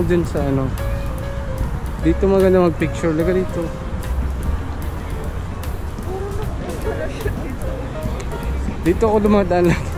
Mo din sa ano. Dito maganda mag-picture. Laga dito. Dito ako dumadaan lang.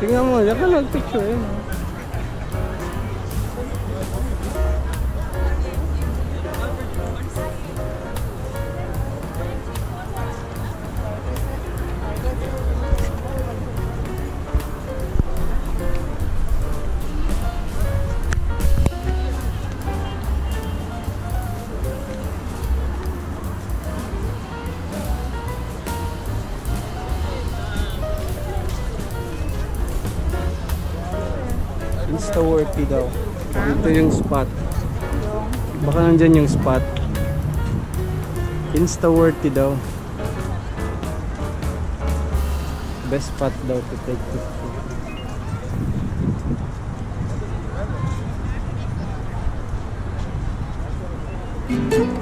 Tingnan mo, diyan ka nag-picture eh. Insta-worthy daw. Dito yung spot. Baka nandyan yung spot. Insta-worthy daw. Best spot daw to take picture. Sa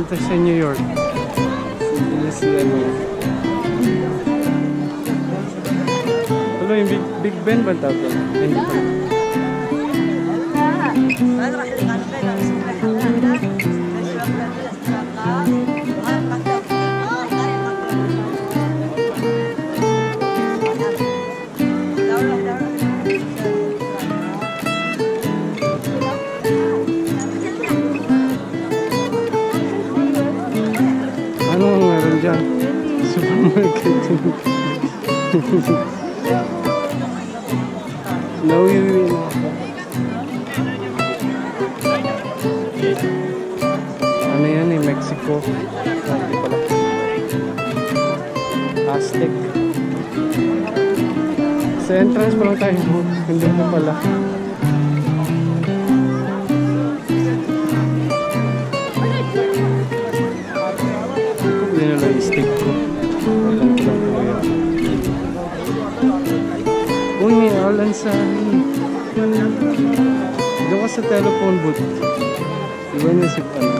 Oh, doon tayo sa New York. Hindi si ano. Ano yung Big, Big Ben ba tawag? doon? Hindi pa. Nauwiwi na ako. Ano yan eh, Mexico. Hindi pala. Aztec. Sa entrance pa lang tayo. Hindi na pala. Hindi na lang stick ko. Alan sa. Doon ka sa telephone booth. Iwan niya si ano.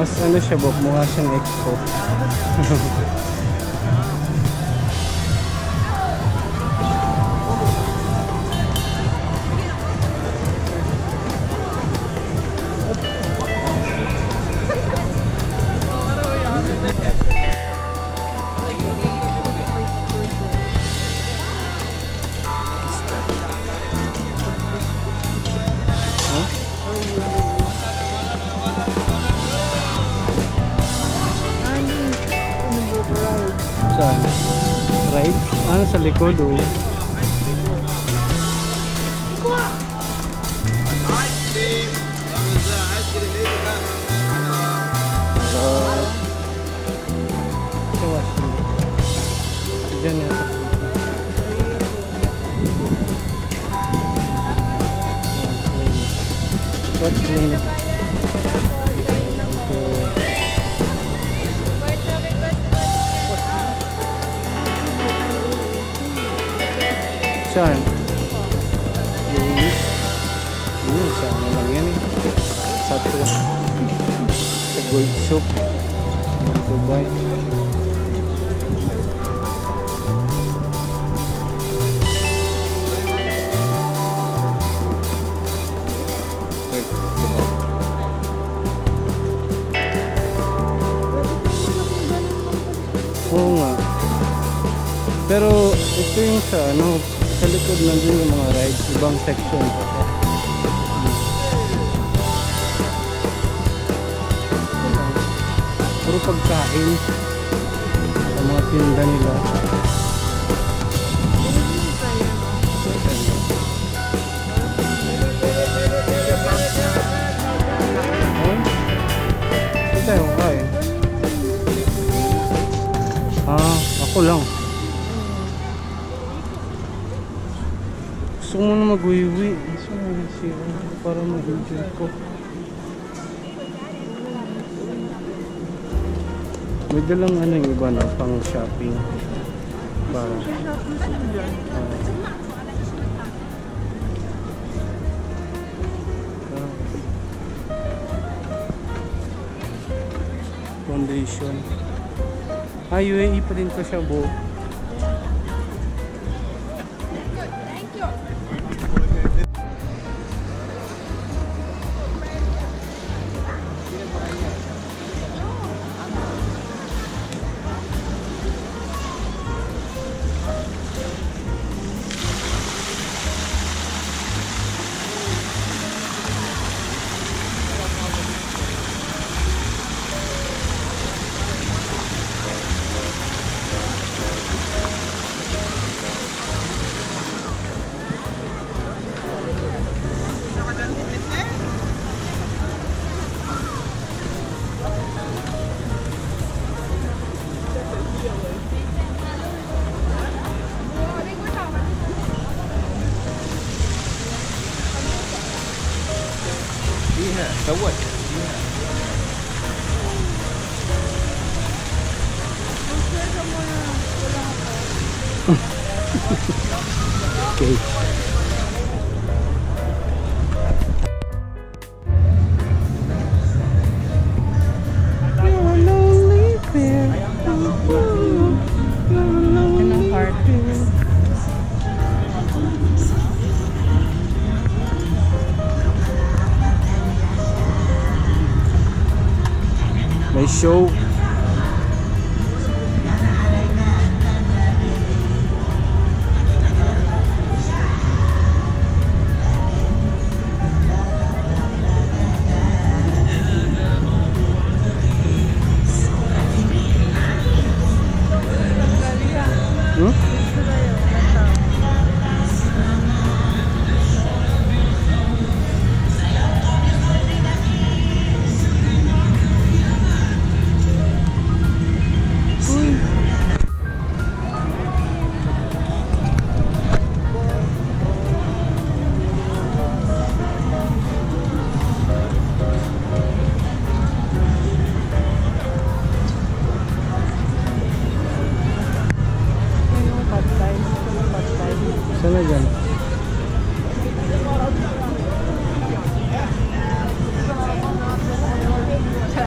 Mas ano siya, Bob? Mukha siyang expo. Ano sa likod oh. Saan? Luis? Yun, saan na lang yan eh. Sa to. Sa gold soup. Dubai. Diba? Oo nga. Pero ito yung sa ano, sa likod nandun yung mga rides, ibang section. Puro pagkain sa mga tinda nila. Tayo kakain. Ah, ako lang. Gusto ko muna mag-uwi. Gusto ko mag-uwi para mag-enjoy ko. May dalang ano yung iba na pang shopping. Para. Ah. Foundation. Ah, UAE pa din to siya, Bo. Okay. May show.